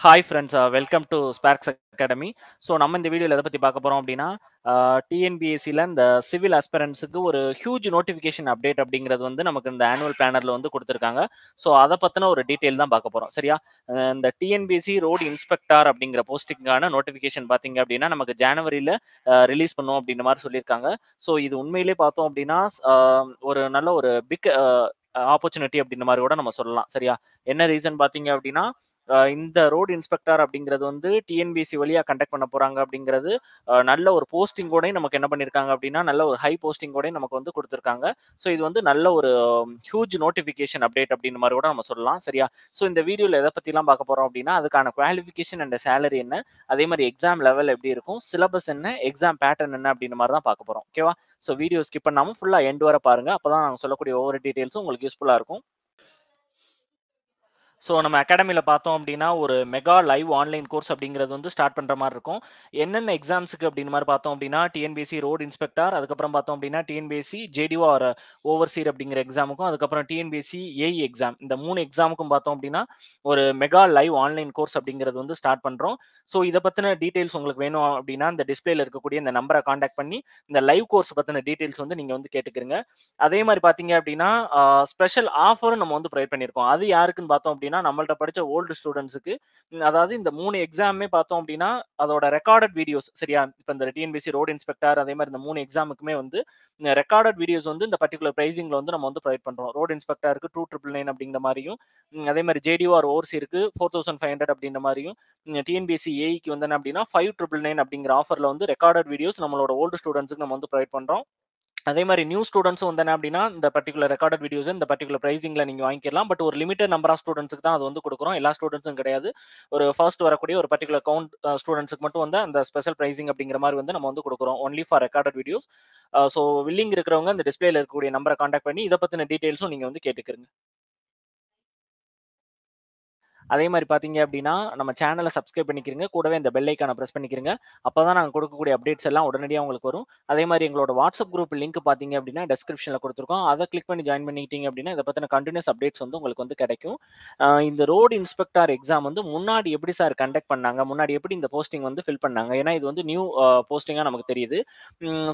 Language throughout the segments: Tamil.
Hi friends welcome to Sparks academy so நம்ம இந்த வீடியோவில் எதை பற்றி பார்க்க போகிறோம் அப்படின்னா uh, டிஎன்பிஎஸ்சியில் இந்த சிவில் அஸ்பரன்ஸுக்கு ஒரு ஹியூஜ் நோட்டிஃபிகேஷன் அப்டேட் அப்படிங்கிறது வந்து நமக்கு இந்த ஆனுவல் பிளானரில் வந்து கொடுத்துருக்காங்க. ஸோ அதை பற்றின ஒரு டீட்டெயில் தான் பார்க்க போகிறோம் சரியா? இந்த டிஎன்பிஎஸ்சி ரோடு இன்ஸ்பெக்டர் அப்படிங்கிற போஸ்டிங்கான நோட்டிஃபிகேஷன் பார்த்தீங்க அப்படின்னா நமக்கு ஜனவரியில் ரிலீஸ் uh, பண்ணும் அப்படின்ற மாதிரி சொல்லியிருக்காங்க. ஸோ இது உண்மையிலே பார்த்தோம் அப்படின்னா uh, ஒரு நல்ல ஒரு பிக் ஆப்பர்ச்சுனிட்டி அப்படின்ற மாதிரி கூட நம்ம சொல்லலாம். சரியா? என்ன ரீசன் பார்த்தீங்க அப்படின்னா இந்த ரோடு இன்ஸ்பெக்டர் அப்படிங்கிறது வந்து டிஎன்பிசி வழியா கண்டக்ட் பண்ண போறாங்க அப்படிங்கிறது நல்ல ஒரு போஸ்டிங்கோடய நமக்கு என்ன பண்ணிருக்காங்க அப்படின்னா நல்ல ஒரு ஹை போஸ்டிங்கோடய நமக்கு வந்து கொடுத்துருக்காங்க. ஸோ இது வந்து நல்ல ஒரு ஹியூஜ் நோட்டிஃபிகேஷன் அப்டேட் அப்படின்னு மாதிரி கூட நம்ம சொல்லலாம் சரியா? ஸோ இந்த வீடியோவில் எதை பற்றிலாம் பார்க்க போகிறோம் அப்படின்னா அதுக்கான குவாலிஃபிகேஷன் அண்ட் சேலரி என்ன அதே மாதிரி எக்ஸாம் லெவல் எப்படி இருக்கும் சிலபஸ் என்ன எக்ஸாம் பேட்டர்ன் என்ன அப்படின்னு மாதிரி தான் பார்க்க போகிறோம் ஓகேவா ஸோ வீடியோ ஸ்கிப் பண்ணாமல் ஃபுல்லாக எண்ட் வர பாருங்க அப்பதான் நாங்கள் சொல்லக்கூடிய ஒவ்வொரு டீட்டெயில்ஸும் உங்களுக்கு யூஸ்ஃபுல்லாக இருக்கும். ஸோ நம்ம அகாடமியில் பார்த்தோம் அப்படின்னா ஒரு மெகா லைவ் ஆன்லைன் கோர்ஸ் அப்படிங்கிறது வந்து ஸ்டார்ட் பண்ணுற மாதிரி இருக்கும். என்னென்ன எக்ஸாம்ஸுக்கு அப்படின்னு மாதிரி பார்த்தோம் அப்படின்னா டிஎன்பிஎஸ்சி ரோடு இன்ஸ்பெக்டர் அதுக்கப்புறம் பார்த்தோம் அப்படின்னா டிஎன்பிஎஸ்சி ஜேடிஓ ஆர் ஓவர்சீர் அப்படிங்கிற எக்ஸாமுக்கும் அதுக்கப்புறம் டிஎன்பிஎஸ்சி ஏஇ எக்ஸாம் இந்த மூணு எக்ஸாமுக்கும் பார்த்தோம் அப்படின்னா ஒரு மெகா லைவ் ஆன்லைன் கோர்ஸ் அப்படிங்கிறது வந்து ஸ்டார்ட் பண்ணுறோம் ஸோ இதை பற்றின டீட்டெயில்ஸ் உங்களுக்கு வேணும் அப்படின்னா இந்த டிஸ்பிளேல இருக்கக்கூடிய இந்த நம்பரை காண்டாக்ட் பண்ணி இந்த லைவ் கோர்ஸ் பற்றின டீட்டெயில்ஸ் வந்து நீங்கள் வந்து கேட்டுக்கிறீங்க அதே மாதிரி பார்த்தீங்க அப்படின்னா ஸ்பெஷல் ஆஃபரும் நம்ம வந்து ப்ரொவைட் பண்ணியிருக்கோம். அது யாருக்குன்னு பார்த்தோம் அப்படின்னா நம்மள்ட்ட படிச்ச ஓல்டு ஸ்டூடெண்ட்ஸுக்கு அதாவது இந்த மூணு எக்ஸாமே பார்த்தோம் அப்படின்னா அதோட ரெக்கார்டட் வீடியோஸ் சரியா? இப்போ இந்த டிஎன்பிசி ரோடு இன்ஸ்பெக்டர் அதே மாதிரி இந்த மூணு எக்ஸாமுக்குமே வந்து ரெக்கார்டட் வீடியோஸ் வந்து இந்த பர்டிகுலர் ப்ரைசிங்ல வந்து நம்ம வந்து ப்ரொவைட் பண்றோம். ரோடு இன்ஸ்பெக்டருக்கு டூ ட்ரிபிள் நைன் அப்படிங்கிற மாதிரியும் அதே மாதிரி ஜேடிஓஆர் ஓவர்சிருக்கு ஃபோர் தௌசண்ட் ஃபைவ் ஹண்ட்ரட் அப்படின்ற மாதிரியும் டிஎன்பிசி ஏஇக்கு வந்து என்ன அப்படின்னா ஃபைவ் ட்ரிபிள் நைன் அப்படிங்கிற ஆஃபர்ல வந்து ரெக்கார்டட் வீடியோஸ் நம்மளோட ஓல்டு ஸ்டூடெண்ட்ஸுக்கு நம்ம வந்து ப்ரொவைட் பண்றோம். அதே மாதிரி நியூ ஸ்டூடெண்ட்ஸும் வந்தேன் அப்படின்னா இந்த பர்டிகுலர் ரெக்கார்டட் வீடியோஸ் இந்த பர்டிகுலர் ப்ரைசிங்ல நீங்க வாங்கிக்கலாம். பட் ஒரு லிமிடெட் நம்பர் ஆஃப் ஸ்டூடெண்ட்ஸ்க்கு தான் அது வந்து கொடுக்குறோம். எல்லா ஸ்டூடெண்ட்ஸும் கிடையாது. ஒரு ஃபர்ஸ்ட் வரக்கூடிய ஒரு பர்டிகுலர் கவுண்ட் ஸ்டூடெண்ட்ஸ்க்கு மட்டும் வந்து அந்த ஸ்பெஷல் ப்ரைசிங் அப்படிங்கிற மாதிரி வந்து நம்ம வந்து கொடுக்குறோம். Only for recorded videos so willing இருக்கிறவங்க இந்த டிஸ்பிளேல இருக்கக்கூடிய நம்பரை காண்டாக்ட் பண்ணி இதை பத்தின டீடைல்ஸும் நீங்க வந்து கேட்டுக்கிறீங்க. அதே மாதிரி பார்த்தீங்க அப்படின்னா நம்ம சேனலை சப்ஸ்கிரைப் பண்ணிக்கிறீங்க கூடவே இந்த பெல் ஐக்கானை ப்ரெஸ் பண்ணிக்கிறீங்க அப்போ தான் நாங்கள் கொடுக்கக்கூடிய அப்டேட்ஸ் எல்லாம் உடனடியாக உங்களுக்கு வரும். அதே மாதிரி எங்களோட வாட்ஸ்அப் குரூப் லிங்க் பார்த்தீங்க அப்படின்னா டெஸ்கிரிப்ஷனில் கொடுத்துருக்கோம். அதை கிளிக் பண்ணி ஜாயின் பண்ணிக்கிட்டீங்க அப்படின்னா இதை பற்றின கண்டினியூஸ் அப்டேட்ஸ் வந்து உங்களுக்கு வந்து கிடைக்கும். இந்த ரோடு இன்ஸ்பெக்டர் எக்ஸாம் வந்து முன்னாடி எப்படி சார் கண்டக்ட் பண்ணாங்க? முன்னாடி எப்படி இந்த போஸ்டிங் வந்து ஃபில் பண்ணாங்க? ஏன்னா இது வந்து நியூ போஸ்டிங்காக நமக்கு தெரியுது.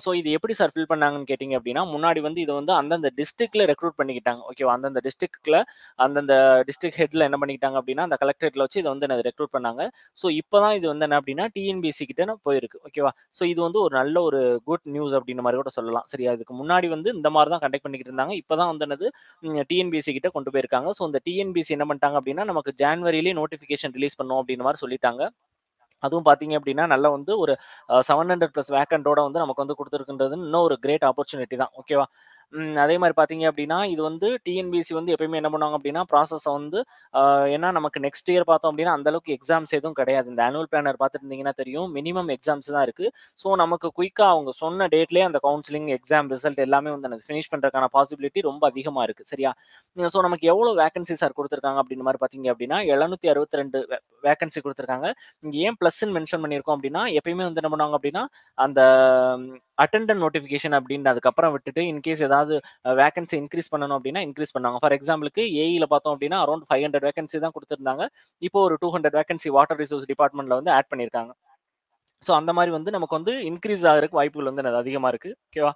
ஸோ இது எப்படி சார் ஃபில் பண்ணாங்கன்னு கேட்டிங்க அப்படின்னா முன்னாடி வந்து இதை வந்து அந்தந்த டிஸ்ட்ரிக்ட்ல ரெக்ரூட் பண்ணிக்கிட்டாங்க. ஓகேவா அந்தந்த டிஸ்ட்ரிக்ட்ல அந்தந்த டிஸ்ட்ரிக்ட் ஹெட்ல என்ன பண்ணிக்கிட்டாங்க அப்படின்னா அந்த கலெக்டரேட்ல வச்சு இதை வந்து ரெக்ரூட் பண்ணாங்க. ஸோ இப்போதான் இது வந்து என்ன அப்படின்னா டிஎன்பிசி கிட்ட போயிருக்கு. ஓகேவா ஸோ இது வந்து ஒரு நல்ல ஒரு குட் நியூஸ் அப்படின்ற மாதிரி கூட சொல்லலாம். சரியா? இதுக்கு முன்னாடி வந்து இந்த மாதிரி தான் கண்டக்ட் பண்ணிக்கிட்டு இருந்தாங்க. இப்போதான் வந்து என்னது டிஎன்பிசி கிட்ட கொண்டு போயிருக்காங்க. ஸோ இந்த டிஎன்பிஎஸ்சி என்ன பண்ணிட்டாங்க அப்படின்னா நமக்கு ஜான்வரியிலேயே நோட்டிஃபிகேஷன் ரிலீஸ் பண்ணோம் அப்படின்ற மாதிரி சொல்லிட்டாங்க. அதுவும் பார்த்தீங்க அப்படின்னா நல்லா வந்து ஒரு செவன் ஹண்ட்ரட் ப்ளஸ் வேக்கண்டோட வந்து நமக்கு வந்து கொடுத்துருக்குன்றது இன்னும் ஒரு கிரேட் ஆப்பர்ச்சுனிட்டி தான். ஓகேவா அதே மாதிரி பார்த்தீங்க அப்படின்னா இது வந்து டிஎன்பிசி வந்து எப்பயுமே என்ன பண்ணுவாங்க அப்படின்னா ப்ராசஸ் வந்து ஏன்னா நமக்கு நெக்ஸ்ட் இயர் பார்த்தோம் அப்படின்னா அந்த அளவுக்கு எக்ஸாம்ஸ் எதுவும் கிடையாது. இந்த ஆனுவல் பிளானர் பார்த்துருந்தீங்கன்னா தெரியும். மினிமம் எக்ஸாம்ஸ் தான் இருக்கு. ஸோ நமக்கு குயிக்காக அவங்க சொன்ன டேட்லேயே அந்த கவுன்சிலிங் எக்ஸாம் ரிசல்ட் எல்லாமே வந்து அந்த ஃபினிஷ் பண்ணுறதுக்கான பாசிபிலிட்டி ரொம்ப அதிகமாக இருக்கு. சரியா? ஸோ நமக்கு எவ்வளோ வேகன்சி சார் கொடுத்துருக்காங்க அப்படின்ற மாதிரி பார்த்தீங்க அப்படின்னா எழுநூத்தி அறுபத்தி ரெண்டு வேகன்சி கொடுத்துருக்காங்க. இங்கே ஏன் ப்ளஸ்ன்னு மென்ஷன் பண்ணியிருக்கோம் அப்படின்னா எப்பயுமே வந்து என்ன பண்ணுவாங்க அப்படின்னா அந்த அட்டெண்டன் நோட்டிஃபிகேஷன் அப்படின்னு அதுக்கப்புறம் விட்டுட்டு இன்கேஸ் ஏதாவது வேகன்சி இன்க்ரீஸ் பண்ணணும் அப்படின்னா இன்க்ரீஸ் பண்ணாங்க ஃபார் எக்ஸாம்பிளுக்கு ஏஇல பார்த்தோம் அப்படின்னா அரௌண்ட் ஃபைவ் ஹண்ட்ரட் வேகன்சி தான் கொடுத்துருந்தாங்க. இப்போ ஒரு two hundred vacancy water resource டிபார்ட்மெண்ட்ல வந்து ஆட் பண்ணியிருக்காங்க. ஸோ அந்த மாதிரி வந்து நமக்கு வந்து இன்க்ரீஸ் ஆகிறதுக்கு வாய்ப்புகள் வந்து அதிகமாக இருக்கு. ஓகேவா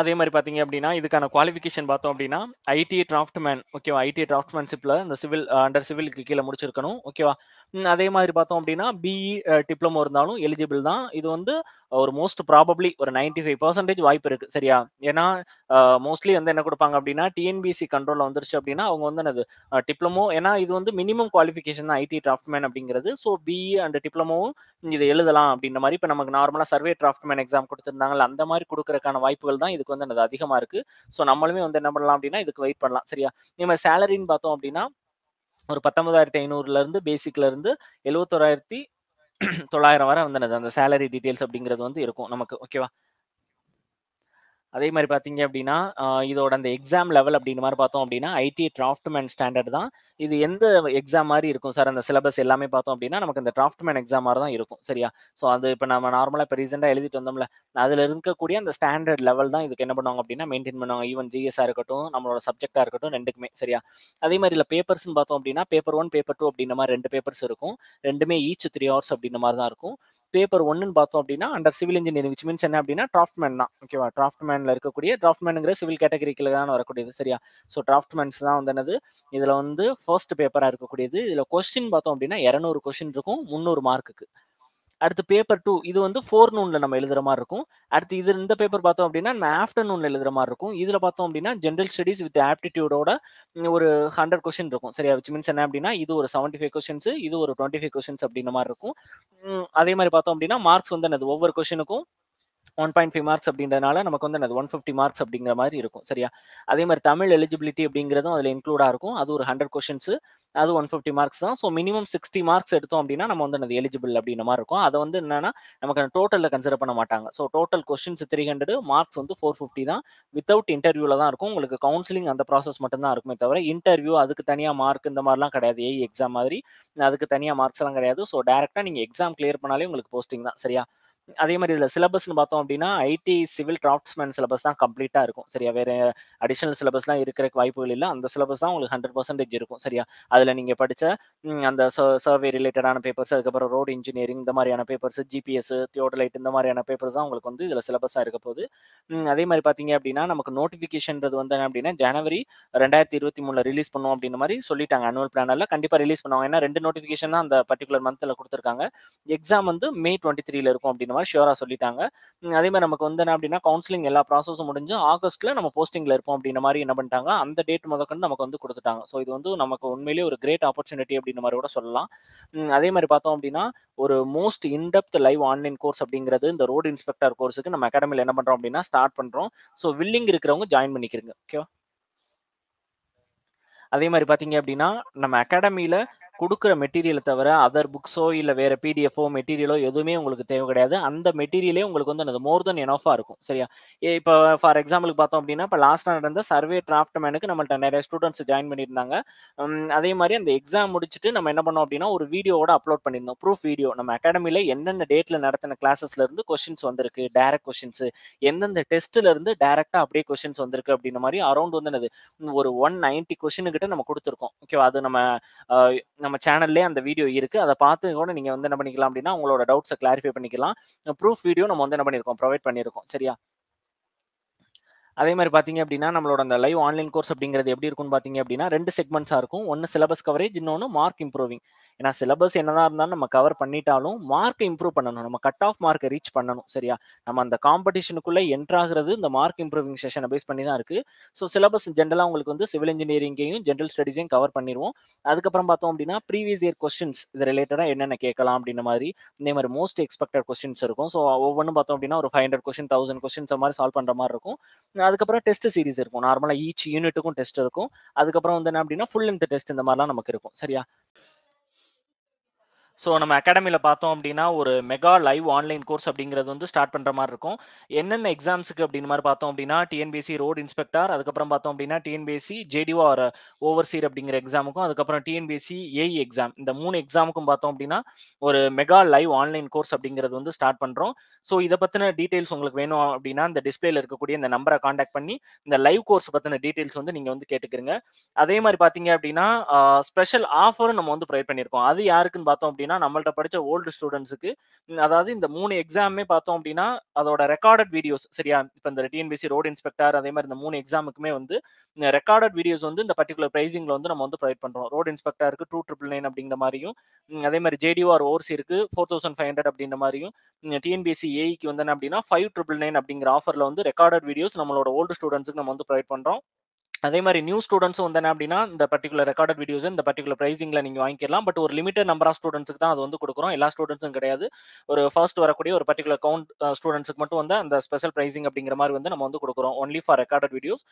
அதே மாதிரி பார்த்தீங்க அப்படின்னா இதுக்கான குவாலிஃபிகேஷன் பார்த்தோம் அப்படின்னா ஐடி டிராஃப்ட்மேன் ஓகேவா ஐடி டிராஃப்ட்மேன்ஷிப்பில் இந்த சிவில் அண்டர் சிவிலுக்கு கீழே முடிச்சிருக்கணும். ஓகேவா அதே மாதிரி பார்த்தோம் அப்படின்னா பிஇ டிப்ளமோ இருந்தாலும் எலிஜிபிள் தான். இது வந்து ஒரு மோஸ்ட் ப்ராபப்ளி ஒரு நைன்டி ஃபைவ் பர்சன்டேஜ் வாய்ப்பு இருக்கு. சரியா? ஏன்னா மோஸ்ட்லி வந்து என்ன கொடுப்பாங்க அப்படின்னா டிஎன்பிசி கண்ட்ரோலில் வந்துருச்சு அப்படின்னா அவங்க வந்து என்னது டிப்ளமோ ஏன்னா இது வந்து மினிமம் குவாலிஃபிகேஷன் தான் ஐடி டிராஃப்ட்மேன் அப்படிங்கிறது. ஸோ பிஇ அண்ட் டிப்ளமோவும் இதை எழுதலாம் அப்படின்ற மாதிரி இப்போ நமக்கு நார்மலாக சர்வே டிராஃப்ட்மேன் எக்ஸாம் கொடுத்துருந்தாங்கல்ல அந்த மாதிரி கொடுக்கறதுக்கான வாய்ப்புகள் தான் இதுக்கு வந்து என்னது அதிகமாக இருக்கு. ஸோ நம்மளுமே வந்து என்ன பண்ணலாம் அப்படின்னா இதுக்கு வெயிட் பண்ணலாம். சரியா? நம்ம சேலரின்னு பார்த்தோம் அப்படின்னா ஒரு பத்தொன்பதாயிரத்தி ஐநூறுல இருந்து பேசிக்ல இருந்து எழுவத்தோராயிரத்தி தொள்ளாயிரம் வரை வந்து அந்த சேலரி டீடைல்ஸ் அப்படிங்கிறது வந்து இருக்கும். நமக்கு ஓகேவா அதே மாதிரி பார்த்தீங்க அப்படின்னா இதோட அந்த எக்ஸாம் லெவல் அப்படின்ற மாதிரி பார்த்தோம் அப்படின்னா ஐடி டிராஃப்ட்மேன் ஸ்டாண்டர்ட் தான். இது எந்த எக்ஸாம் மாதிரி இருக்கும் சார்? அந்த சிலபஸ் எல்லாமே பார்த்தோம் அப்படின்னா நமக்கு இந்த டிராஃப்ட்மேன் எக்ஸாம் மாதிரி தான் இருக்கும். சரியா? ஸோ அது இப்போ நம்ம நார்மலாக இப்போ ரீசெண்டாக எழுதிட்டு வந்தோம்ல, அதில் இருக்கக்கூடிய அந்த ஸ்டாண்டர்ட் லெவல் தான் இதுக்கு என்ன பண்ணுவாங்க அப்படின்னா மெயின்டெயின் பண்ணுவாங்க. ஈவன் ஜிஎஸ்ஸாக இருக்கட்டும், நம்மளோட சப்ஜெக்டாக இருக்கட்டும் ரெண்டுக்குமே சரியா? அதே மாதிரி இல்லை பேப்பர்ஸ்னு பார்த்தோம் அப்படின்னா பேப்பர் ஒன் பேப்பர் டூ அப்படின்ற மாதிரி ரெண்டு பேப்பர்ஸ் இருக்கும். ரெண்டுமே ஈச் த்ரீ ஹவர்ஸ் அப்படின்ற மாதிரி தான் இருக்கும். பேப்பர் ஒன்னுன்னு பார்த்தோம் அப்படின்னா under civil engineering which means என்ன அப்படின்னா டிராஃப்ட்மேன் தான். ஓகேவா? டிராஃப்ட்மேன்ல இருக்கக்கூடிய டிராஃப்ட்மேனுங்கிற சிவில் கேட்டகரி தான் வரக்கூடியது. சரியா? ஸோ டிராஃப்ட்மேன்ஸ் தான் வந்து என்னது, இதுல வந்து ஃபர்ஸ்ட் பேப்பரா இருக்கக்கூடியது. இதுல கொஸ்டின் பார்த்தோம் அப்படின்னா இரநூறு கொஸ்டின் இருக்கும். 300 மார்க்குக்கு. அடுத்து பேப்பர் டூ இது வந்து ஃபோர் நூன்ல நம்ம எழுதுற மாதிரி இருக்கும். அடுத்து இது இந்த பேப்பர் பார்த்தோம் அப்படின்னா நான் ஆஃப்டர்நூன்ல எழுதுற மாதிரி இருக்கும். இதுல பார்த்தோம் அப்படின்னா ஜென்ரல் ஸ்டடீஸ் வித் ஆப்டிடியூடோட ஒரு 100 கொஸ்டின் இருக்கும். சரியா? விச் மீன்ஸ் என்ன அப்படின்னா இது ஒரு 75 கொஸ்டின்ஸ், இது ஒரு 25 கொஸ்டின்ஸ் அப்படின்ற மாதிரி இருக்கும். அதே மாதிரி பார்த்தோம் அப்படின்னா மார்க்ஸ் வந்து என்னது ஒவ்வொரு கொஸ்டினுக்கும் 1.5 மார்க்ஸ் அப்படின்றனால நமக்கு வந்து என்னது 150 மார்க்ஸ் அப்படிங்கிற மாதிரி இருக்கும். சரியா? அதே மாதிரி தமிழ் எலிஜிபிலிட்டி அப்படிங்கிறதும் அதில் இன்க்ளூடாக இருக்கும். அது ஒரு ஹண்ட்ரட் கொஷின்ஸ் அது 150 மார்க்ஸ் தான். ஸோ மினிமம் 60 மார்க்ஸ் எடுத்தோம் அப்படின்னா நம்ம வந்து என்னது எலிஜிபிள் அப்படின்ற மாதிரி இருக்கும். அதை வந்து என்னன்னா, நமக்கு டோட்டலில் கன்சிடர் பண்ண மாட்டாங்க. ஸோ டோட்டல் கொஸ்டின்ஸ் 300 மார்க்ஸ் வந்து 450 தான். வித்தவுட் இன்டர்வியூவில் தான் இருக்கும். உங்களுக்கு கவுன்சிலிங் அந்த ப்ராசஸ் மட்டும்தான் இருக்குமே தவிர, இன்டர்வியூ அதுக்கு தனியாக மார்க் இந்த மாதிரிலாம் கிடையாது. ஏஇ எக்ஸாம் மாதிரி. அதுக்கு தனியாக மார்க்ஸ்லாம் கிடையாது. ஸோ டேரெக்டாக நீங்கள் எக்ஸாம் கிளியர் பண்ணாலே உங்களுக்கு போஸ்டிங் தான். சரியா? அதே மாதிரி இதில் சிலபஸ்னு பார்த்தோம் அப்படின்னா ஐடி சிவில் கிராஃப்ட்ஸ்மேன் சிலபஸ் தான் கம்ப்ளீட்டாக இருக்கும். சரியா? வேறு அடிஷனல் சிலபஸ்லாம் இருக்கிற வாய்ப்புகள் இல்லை அந்த சிலபஸ் தான் உங்களுக்கு 100% இருக்கும். சரியா? அதில் நீங்கள் படிச்ச அந்த சர்வே ரிலேட்டடான பேப்பர்ஸ், அதுக்கப்புறம் ரோடு இன்ஜினியரிங் இந்த மாதிரியான பேப்பர்ஸ், ஜிபிஎஸ், தியோடலைட் இந்த மாதிரியான பேப்பர்ஸ் தான் உங்களுக்கு வந்து இதில் சிலபஸாக இருக்க போது. அதே மாதிரி பார்த்தீங்க அப்படின்னா நமக்கு நோட்டிஃபிகேஷன்றது வந்து என்ன அப்டின்னா, ஜனவரி 2023ல ரிலீஸ் பண்ணுவோம் அப்படின்னு மாதிரி சொல்லிட்டாங்க. அனுவல் பிளானில் கண்டிப்பாக ரிலீஸ் பண்ணுவாங்க. ஏன்னா ரெண்டு நோட்டிஃபிகேஷன் தான் அந்த பர்ட்டிகுலர் மந்தில் கொடுத்துருக்காங்க எக்ஸாம் வந்து மே 23ல இருக்கும் அப்படின்னு மாதிரி ஷூரா சொல்லிட்டாங்க. அதே மாதிரி நமக்கு வந்து என்ன கவுன்சிலிங் எல்லா ப்ராசஸும் முடிஞ்சு ஆகஸ்ட்ல நம்ம போஸ்டிங்ல இருப்போம் அப்படின்ற மாதிரி என்ன பண்ணிட்டாங்க, அந்த டேட் முதற்கொண்டு நமக்கு வந்து கொடுத்துட்டாங்க ஸோ இது வந்து நமக்கு உண்மையிலேயே ஒரு கிரேட் ஆப்பர்ச்சுனிட்டி அப்படின்ற மாதிரி கூட சொல்லலாம். அதே மாதிரி பார்த்தோம் அப்படின்னா ஒரு most in-depth live online course அப்படிங்கிறது இந்த ரோடு இன்ஸ்பெக்டர் கோர்ஸ்க்கு நம்ம அகாடமியில் என்ன பண்றோம் அப்படின்னா ஸ்டார்ட் பண்றோம். ஸோ வில்லிங் இருக்கிறவங்க ஜாயின் பண்ணிக்கிறீங்க ஓகேவா? அதே மாதிரி பார்த்தீங்க அப்படின்னா நம்ம அகாடமியில கொடுக்குற மெட்டீரியலை தவிர, அதர் புக்ஸோ இல்லை வேற பிடிஎஃப்போ, மெட்டீரியலோ எதுவுமே உங்களுக்கு தேவை கிடையாது. அந்த மெட்டீரியலே உங்களுக்கு வந்து என்னது மோர் தென் எனஃபாக இருக்கும். சரியா? இப்போ ஃபார் எக்ஸாம்பிளுக்கு பார்த்தோம் அப்படின்னா இப்போ லாஸ்ட்டா நடந்த சர்வே டிராஃப்ட்மேனுக்கு நம்மள்ட்ட நிறைய ஸ்டூடெண்ட்ஸ் ஜாயின் பண்ணியிருந்தாங்க. அதே மாதிரி அந்த எக்ஸாம் முடிச்சுட்டு நம்ம என்ன பண்ணோம் அப்படின்னா ஒரு வீடியோவோட அப்லோட் பண்ணியிருந்தோம். Proof video. நம்ம அகாடமியில் என்னென்ன டேட்ல நடத்தின கிளாஸஸ்ல இருந்து கொஸ்டின்ஸ் வந்திருக்கு. Direct questions. எந்தெந்த டெஸ்ட்ல இருந்து டைரக்ட்டா அப்படியே கொஸ்டின்ஸ் வந்திருக்கு அப்படின்ற மாதிரி அரௌண்ட் வந்து என்னது ஒரு 190 கொஸ்டின் கிட்ட நம்ம கொடுத்துருக்கோம் ஓகேவா? அது நம்ம நம்ம சேனல்லே அந்த வீடியோ இருக்கு. அதை பார்த்து கூட நீங்க வந்து என்ன பண்ணிக்கலாம் அப்படின்னா உங்களோட டவுட்ஸ கிளாரிஃபை பண்ணிக்கலாம். ப்ரூஃப் வீடியோ நம்ம வந்து என்ன பண்ணியிருக்கோம், ப்ரொவைட் பண்ணியிருக்கோம். சரியா? அதே மாதிரி பார்த்தீங்க அப்படின்னா நம்மளோட அந்த லைவ் ஆன்லைன் கோர்ஸ் அப்படிங்கிறது எப்படி இருக்கும்னு பார்த்தீங்க அப்டின்னா, 2 செக்மெண்ட்ஸா இருக்கும். ஒன்று சிலபஸ் கவரேஜ், இன்னொன்று மார்க் இம்ப்ரூவிங். ஏன்னா சிலபஸ் என்னதான் இருந்தாலும் நம்ம கவர் பண்ணிட்டாலும், மார்க்கை இம்ப்ரூவ் பண்ணணும். நம்ம கட் ஆஃப் மார்க்கை ரீச் பண்ணணும். சரியா? நம்ம அந்த காம்படிஷனுக்குள்ள என்ட்ராகிறது இந்த மார்க் இம்ப்ரூவிங் செஷனை பேஸ் பண்ணி தான் இருக்கு. ஸோ சிலபஸ் ஜென்ரலாக உங்களுக்கு வந்து சிவில் இன்ஜினியரிங்கையும், ஜென்ரல் ஸ்டடீஸையும் கவர் பண்ணிடுவோம் அதுக்கப்புறம் பார்த்தோம் அப்படின்னா ப்ரீவியஸ் இயர் கொஸ்டின்ஸ் இது ரிலேட்டடாக என்னென்ன கேட்கலாம் அப்படின்ற மாதிரி இதே மாதிரி மோஸ்ட் எக்ஸ்பெக்டட் கொஸ்டின்ஸ் இருக்கும். ஸோ ஒவ்வொன்றும் பார்த்தோம் அப்படின்னா ஒரு 500 கொஸ்டின், தௌசண்ட் கொஸ்டின்ஸ் மாதிரி சால்வ் பண்ணுற மாதிரி இருக்கும். அதுக்கப்புறம் டெஸ்ட் சீரிஸ் இருக்கும். நார்மலாக ஈச் யூனிட்டுக்கும் டெஸ்ட் இருக்கும். அதுக்கப்புறம் வந்து என்ன அப்படின்னா ஃபுல் லென்த் டெஸ்ட் இந்த மாதிரிலாம் நமக்கு இருக்கும். சரியா? ஸோ நம்ம அகாடமியில் பார்த்தோம் அப்படின்னா ஒரு மெகா லைவ் ஆன்லைன் கோர்ஸ் அப்படிங்கிறது வந்து ஸ்டார்ட் பண்ணுற மாதிரி இருக்கும். என்னென்ன எக்ஸாம்ஸுக்கு அப்படின்னு மாதிரி பார்த்தோம் அப்படின்னா டிஎன்பிஎஸ்சி ரோட் இன்ஸ்பெக்டர், அதுக்கப்புறம் பார்த்தோம் அப்படின்னா டிஎன்பிஎஸ்சி ஜேடிஓ ஆர் ஓவர்சீர் அப்படிங்கிற எக்ஸாமுக்கும், அதுக்கப்புறம் டிஎன்பிஎஸ்சி ஏஇ எக்ஸாம். இந்த மூணு எக்ஸாமுக்கும் பார்த்தோம் அப்படின்னா ஒரு மெகா லைவ் ஆன்லைன் கோர்ஸ் அப்படிங்கிறது வந்து ஸ்டார்ட் பண்ணுறோம் ஸோ இதை பற்றின டீட்டெயில்ஸ் உங்களுக்கு வேணும் அப்படின்னா இந்த டிஸ்பிளேல இருக்கக்கூடிய இந்த நம்பரை காண்டாக்ட் பண்ணி, இந்த லைவ் கோர்ஸ் பற்றின டீட்டெயில்ஸ் வந்து நீங்கள் வந்து கேட்டுக்கிறங்க. அதே மாதிரி பார்த்தீங்க அப்படின்னா ஸ்பெஷல் ஆஃபரும் நம்ம வந்து ப்ரொவைட் பண்ணியிருக்கோம். அது யாருக்குன்னு பார்த்தோம் அப்படின்னா அப்படின்னா நம்மள்ட்ட படிச்ச ஓல்டு ஸ்டூடண்ட்ஸ்க்கு அதாவது இந்த மூணு எக்ஸாமுமே பார்த்தோம் அப்படின்னா அதோட ரெக்கார்டட் வீடியோஸ் சரியா? இப்போ இந்த டிஎன்பிசி ரோட் இன்ஸ்பெக்டர் அதே மாதிரி இந்த மூணு எக்ஸாமுக்குமே வந்து ரெக்கார்டட் வீடியோஸ் வந்து இந்த பர்ட்டிகுலர் பிரைசிங்ல வந்து நம்ம வந்து ப்ரொவைட் பண்றோம். ரோட் இன்ஸ்பெக்டருக்கு 2999 அப்டிங்கிற மாரியும், அதே மாதிரி ஜேடிஓஆர் ஓர்சி இருக்கு ஃபோர் தௌசண்ட் ஃபைவ் ஹண்ட்ரட் அப்படிங்கிற மாதிரியும் டிஎன்பிசி ஏஇக்கு வந்து என்ன அப்டின்னா, 5999 அப்டிங்கிற ஆஃபர்ல வந்து ரெக்கார்டட் வீடியோஸ் நம்மளோட ஓல்டு ஸ்டூடெண்ட்ஸுக்கு நம்ம வந்து ப்ரொவைட் பண்றோம். அதே மாதிரி நியூ ஸ்டூடண்ட்ஸும் வந்து என்ன இந்த பர்டிகுலர் ரெக்கார்டட் வீடியோஸ் இந்த பர்டிகுலர் பிரைசிங்ல நீங்க வாங்கிக்கலாம். பட் ஒரு லிமிடெட் நம்பர் ஆஃப் ஸ்டூடெண்ட்ஸ்க்கு தான் அது வந்து கொடுக்குறோம் எல்லா ஸ்டூடெண்ட்ஸும் கிடையாது. ஒரு ஃபர்ஸ்ட் வரக்கூடிய ஒரு பர்டிகுலர் கவுண்ட் ஸ்டூடெண்ட்ஸ்க்கு ஸ்டூடண்ட்ஸ்க்கு மட்டும் வந்து அந்த ஸ்பெஷல் பிரைசிங் அப்படிங்கிற மாதிரி வந்து நம்ம வந்து கொடுக்குறோம் only for recorded videos.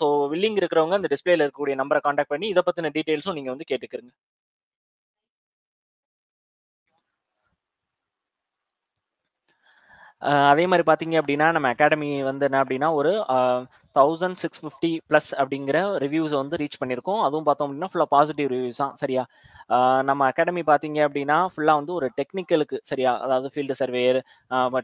So willing இருக்கிறவங்க இந்த டிஸ்பிளேல இருக்கக்கூடிய நம்பரை கான்டாக்ட் பண்ணி, இதை பத்தின டீட்டெயில்ஸும் நீங்க வந்து கேட்டுக்கிறீங்க அதே மாதிரி பார்த்தீங்க அப்படின்னா நம்ம அகாடமி வந்து என்ன அப்படின்னா ஒரு தௌசண்ட் சிக்ஸ் ஃபிஃப்டி ப்ளஸ் அப்படிங்கிற ரிவ்யூஸ் வந்து ரீச் பண்ணியிருக்கோம். அதுவும் பார்த்தோம் அப்படின்னா ஃபுல்லாக பாசிட்டிவ் ரிவ்யூஸ் தான் சரியா? நம்ம அகாடமி பார்த்தீங்க அப்படின்னா ஃபுல்லாக வந்து ஒரு டெக்னிக்கலுக்கு சரியா? அதாவது ஃபீல்டு சர்வேயர்,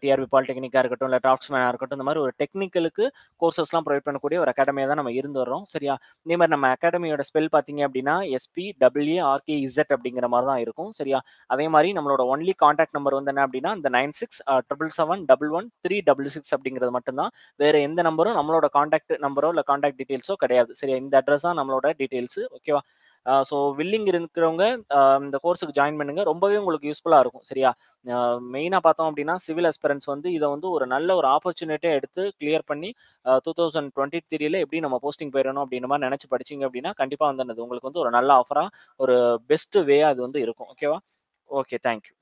டிஆர்பி பாலிடெக்னிக்காக இருக்கட்டும், இல்லை டாப்ஸ்மேனாக இருக்கட்டும், இந்த மாதிரி ஒரு டெக்னிக்கலுக்கு கோர்சஸ்லாம் ப்ரொவைட் பண்ணக்கூடிய ஒரு அகாடமியாக தான் நம்ம இருந்து வர்றோம். சரியா? இதே மாதிரி நம்ம அகாடமியோட ஸ்பெல் பார்த்தீங்க அப்படின்னா எஸ்பி டபிள்யூ ஆர்கே இசட் அப்படிங்கிற மாதிரி தான் இருக்கும். சரியா? அதே மாதிரி நம்மளோட ஒன்லி கான்டாக்ட் நம்பர் வந்து என்ன அப்படின்னா இந்த 96 அ 77711 அப்டிங்கிறது மட்டும் தான். வேற எந்த நம்பரும் நம்மளோட கான்டாக்ட் நம்பரோ, இல்லை கான்டாக்ட் டீட்டெயில்ஸோ கிடையாது. சரியா? இந்த அட்ரஸ் தான் நம்மளோட டீட்டெயில்ஸ். ஓகேவா? ஸோ வில்லிங் இருக்கிறவங்க இந்த கோர்ஸுக்கு ஜாயின் பண்ணுங்க. ரொம்பவே உங்களுக்கு யூஸ்ஃபுல்லாக இருக்கும். சரியா? மெயினாக பார்த்தோம் அப்படின்னா சிவில் அஸ்பிரண்ட்ஸ் வந்து இதை வந்து ஒரு நல்ல ஒரு ஆப்பர்ச்சுனிட்டியாக எடுத்து கிளியர் பண்ணி டூ தௌசண்ட் டுவெண்ட்டி த்ரீல எப்படி நம்ம போஸ்டிங் போயிடணும் அப்படின்ற மாதிரி நினச்சி படிச்சீங்க அப்படின்னா கண்டிப்பாக வந்து உங்களுக்கு வந்து ஒரு நல்ல ஆஃபராக ஒரு பெஸ்ட் வே அது வந்து இருக்கும். ஓகேவா? ஓகே. Thank you.